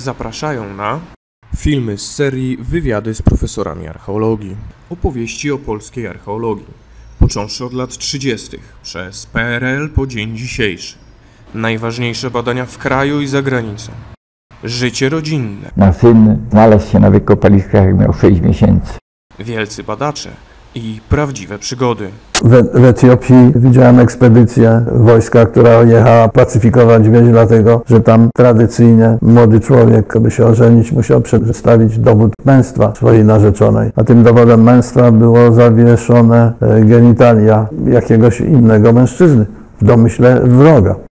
zapraszają na filmy z serii Wywiady z profesorami archeologii. Opowieści o polskiej archeologii, począwszy od lat 30. przez PRL po dzień dzisiejszy. Najważniejsze badania w kraju i za granicą. Życie rodzinne. Na syn znalazł się na wykopaliskach, jak miał 6 miesięcy. Wielcy badacze i prawdziwe przygody. W, w Etiopii widziałem ekspedycję wojska, która jechała pacyfikować wieś, dlatego że tam tradycyjnie młody człowiek, aby się ożenić, musiał przedstawić dowód męstwa swojej narzeczonej. A tym dowodem męstwa było zawieszone e, genitalia jakiegoś innego mężczyzny, w domyśle wroga.